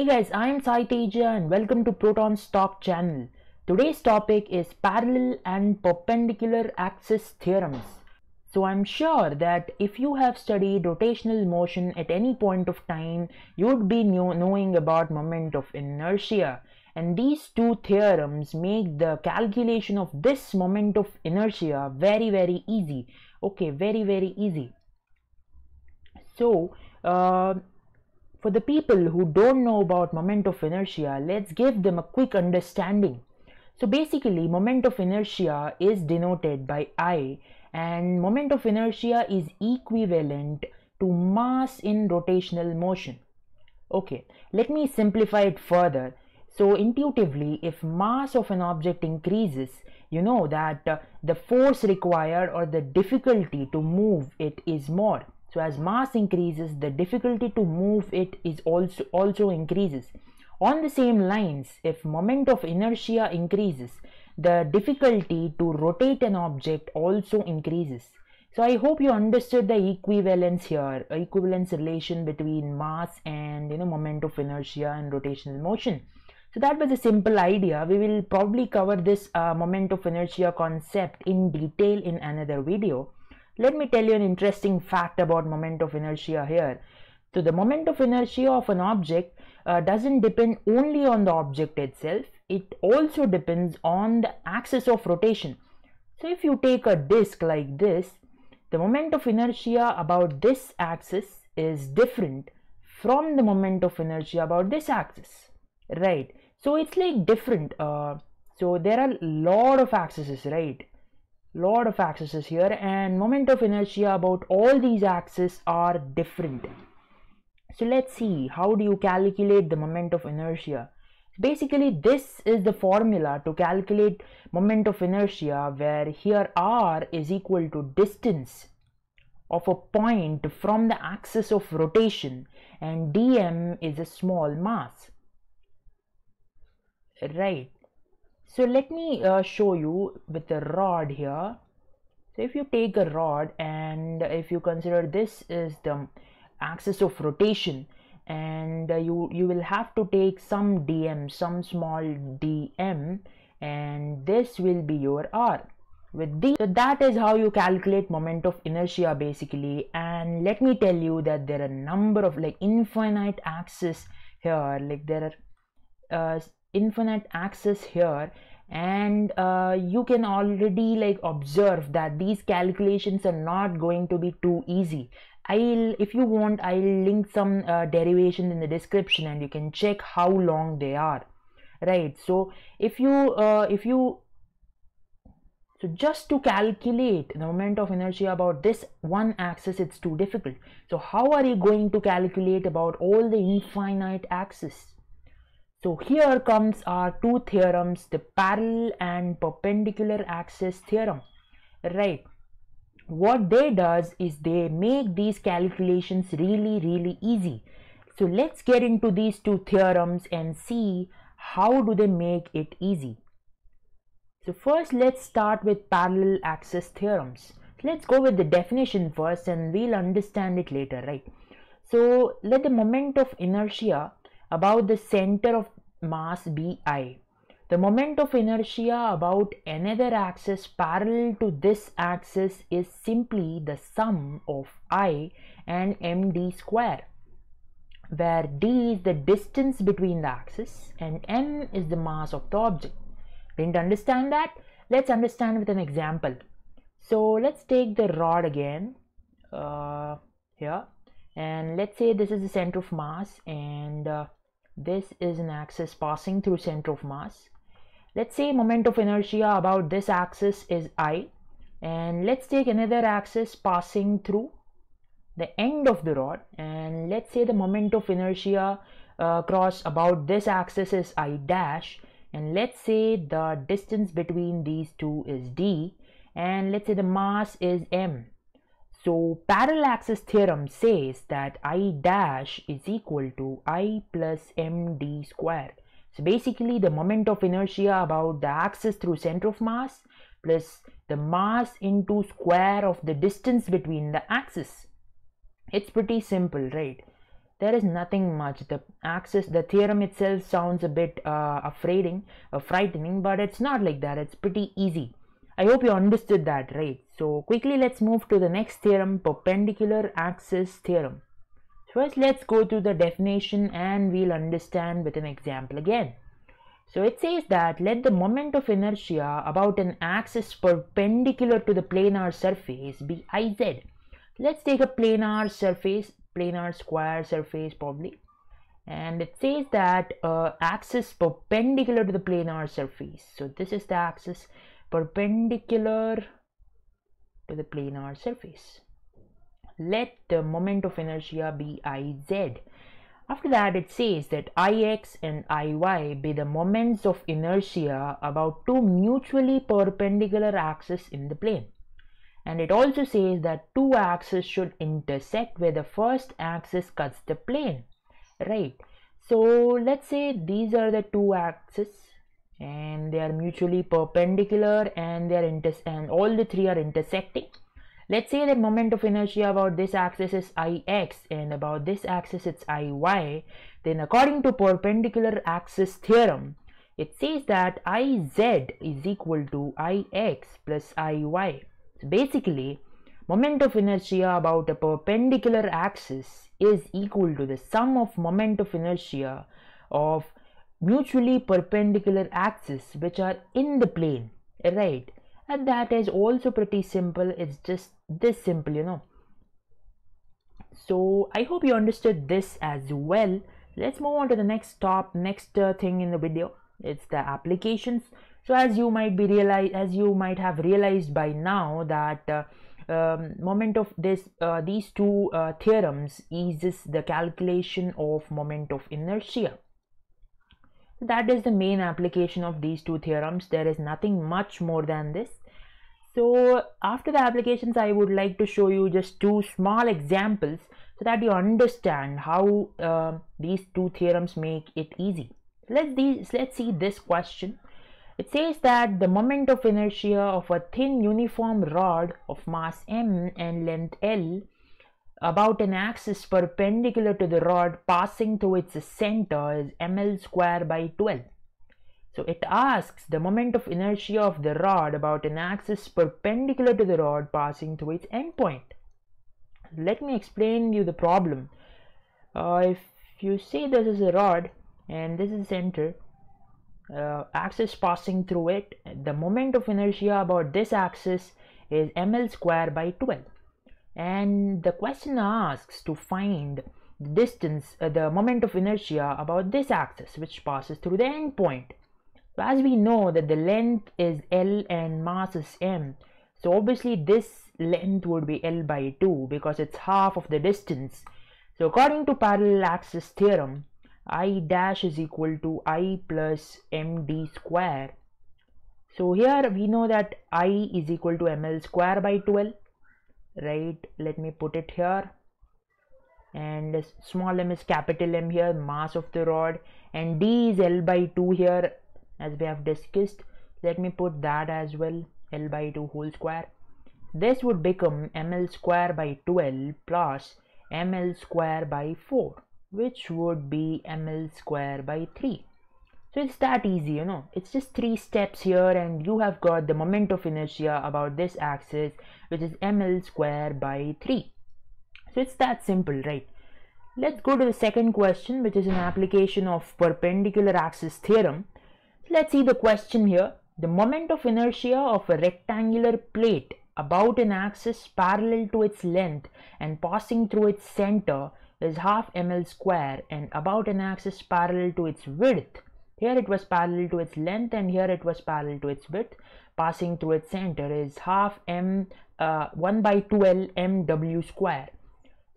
Hey guys, I am Sai Teja and welcome to ProtonsTalk channel. Today's topic is parallel and perpendicular axis theorems. So I'm sure that if you have studied rotational motion at any point of time, you would be know knowing about moment of inertia. And these two theorems make the calculation of this moment of inertia very very easy. Okay, very very easy. So, uh, for the people who don't know about moment of inertia, let's give them a quick understanding. So basically, moment of inertia is denoted by I and moment of inertia is equivalent to mass in rotational motion. Okay, let me simplify it further. So intuitively, if mass of an object increases, you know that uh, the force required or the difficulty to move it is more so as mass increases, the difficulty to move it is also, also increases. On the same lines, if moment of inertia increases, the difficulty to rotate an object also increases. So I hope you understood the equivalence here, equivalence relation between mass and you know moment of inertia and rotational motion. So that was a simple idea. We will probably cover this uh, moment of inertia concept in detail in another video. Let me tell you an interesting fact about moment of inertia here. So the moment of inertia of an object uh, doesn't depend only on the object itself, it also depends on the axis of rotation. So if you take a disk like this, the moment of inertia about this axis is different from the moment of inertia about this axis, right? So it's like different. Uh, so there are a lot of axes, right? Lot of axes here and moment of inertia about all these axes are different. So let's see how do you calculate the moment of inertia? Basically this is the formula to calculate moment of inertia where here r is equal to distance of a point from the axis of rotation and dm is a small mass. Right so let me uh, show you with the rod here. So if you take a rod and if you consider this is the axis of rotation and uh, you you will have to take some dm some small dm and this will be your r. With the so that is how you calculate moment of inertia basically. And let me tell you that there are number of like infinite axes here. Like there are uh, infinite axis here and uh, you can already like observe that these calculations are not going to be too easy. I'll if you want i'll link some uh, derivation in the description and you can check how long they are. Right so if you uh, if you so just to calculate the moment of inertia about this one axis it's too difficult. So how are you going to calculate about all the infinite axes so here comes our two theorems, the parallel and perpendicular axis theorem, right? What they does is they make these calculations really, really easy. So let's get into these two theorems and see how do they make it easy. So first let's start with parallel axis theorems. Let's go with the definition first and we'll understand it later, right? So let the moment of inertia about the center of mass bi. The moment of inertia about another axis parallel to this axis is simply the sum of I and md square where d is the distance between the axis and m is the mass of the object. Didn't understand that? Let's understand with an example. So let's take the rod again uh, here and let's say this is the center of mass and uh, this is an axis passing through center of mass. Let's say moment of inertia about this axis is i. And let's take another axis passing through the end of the rod. And let's say the moment of inertia uh, cross about this axis is i dash. And let's say the distance between these two is d. And let's say the mass is m so parallel axis theorem says that I dash is equal to I plus md square. So basically the moment of inertia about the axis through center of mass plus the mass into square of the distance between the axis. It's pretty simple, right? there is nothing much the axis the theorem itself sounds a bit uh, afraiding uh, frightening but it's not like that it's pretty easy i hope you understood that right so quickly let's move to the next theorem perpendicular axis theorem first let's go to the definition and we'll understand with an example again so it says that let the moment of inertia about an axis perpendicular to the planar surface be iz. Let's take a planar surface, planar square surface probably. And it says that uh, axis perpendicular to the planar surface. So this is the axis perpendicular to the planar surface. Let the moment of inertia be iz after that, it says that Ix and Iy be the moments of inertia about two mutually perpendicular axes in the plane. And it also says that two axes should intersect where the first axis cuts the plane. Right. So let's say these are the two axes and they are mutually perpendicular and they are inter and all the three are intersecting Let's say that moment of inertia about this axis is Ix and about this axis it's Iy. Then according to perpendicular axis theorem, it says that Iz is equal to Ix plus Iy. So basically, moment of inertia about a perpendicular axis is equal to the sum of moment of inertia of mutually perpendicular axes which are in the plane, right? and that is also pretty simple. It's just this simple you know. So i hope you understood this as well. Let's move on to the next top next uh, thing in the video. It's the applications. So as you might be realize as you might have realized by now that uh, um, moment of this uh, these two uh, theorems eases the calculation of moment of inertia that is the main application of these two theorems there is nothing much more than this so after the applications I would like to show you just two small examples so that you understand how uh, these two theorems make it easy. Let's, these, let's see this question. It says that the moment of inertia of a thin uniform rod of mass m and length l about an axis perpendicular to the rod passing through its center is ml square by 12. So it asks the moment of inertia of the rod about an axis perpendicular to the rod passing through its endpoint. Let me explain you the problem. Uh, if you see this is a rod and this is center, uh, axis passing through it, the moment of inertia about this axis is ml square by 12. And the question asks to find the distance, uh, the moment of inertia about this axis which passes through the endpoint. So as we know that the length is L and mass is M, so obviously this length would be L by 2 because it's half of the distance. So according to parallel axis theorem, I dash is equal to I plus MD square. So here we know that I is equal to ML square by 12, right? Let me put it here. And small m is capital M here, mass of the rod, and D is L by 2 here, as we have discussed let me put that as well L by 2 whole square this would become ml square by 12 plus ml square by 4 which would be ml square by 3 so it's that easy you know it's just three steps here and you have got the moment of inertia about this axis which is ml square by 3 so it's that simple right let's go to the second question which is an application of perpendicular axis theorem Let's see the question here. The moment of inertia of a rectangular plate about an axis parallel to its length and passing through its center is half ml square and about an axis parallel to its width. Here it was parallel to its length and here it was parallel to its width. Passing through its center is half m uh, 1 by 2l mw square.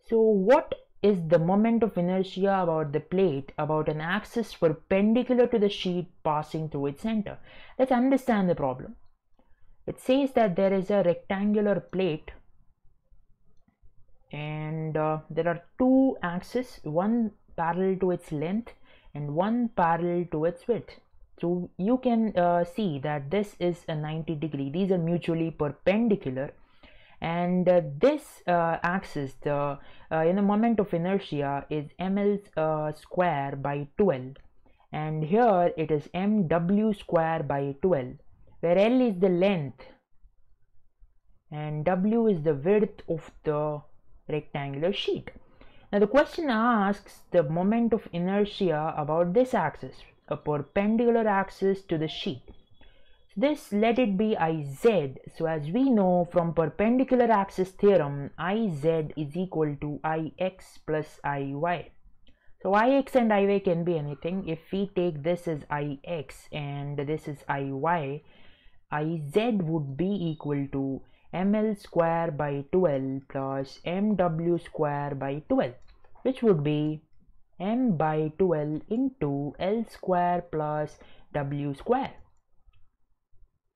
So what is the moment of inertia about the plate about an axis perpendicular to the sheet passing through its center. Let's understand the problem. It says that there is a rectangular plate and uh, there are two axes, one parallel to its length and one parallel to its width. So you can uh, see that this is a 90 degree. These are mutually perpendicular and uh, this uh, axis the uh, in the moment of inertia is ml uh, square by 12 and here it is mw square by 12 where l is the length and w is the width of the rectangular sheet now the question asks the moment of inertia about this axis a perpendicular axis to the sheet So this let it be Iz. So as we know from perpendicular axis theorem, Iz is equal to Ix plus Iy. So Ix and Iy can be anything. If we take this as Ix and this is Iy, Iz would be equal to ml square by 12 plus mw square by 12 which would be m by 12 into l square plus w square.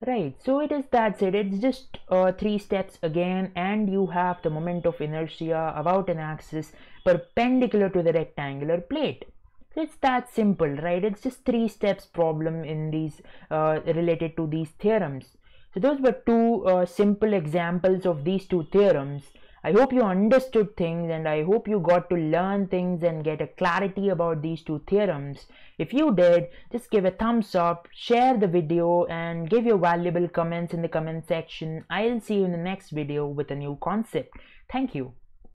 Right so it is that's it. It's just uh, three steps again and you have the moment of inertia about an axis perpendicular to the rectangular plate. So it's that simple right? It's just three steps problem in these uh, related to these theorems so those were two uh, simple examples of these two theorems I hope you understood things and I hope you got to learn things and get a clarity about these two theorems. If you did, just give a thumbs up, share the video and give your valuable comments in the comment section. I'll see you in the next video with a new concept. Thank you.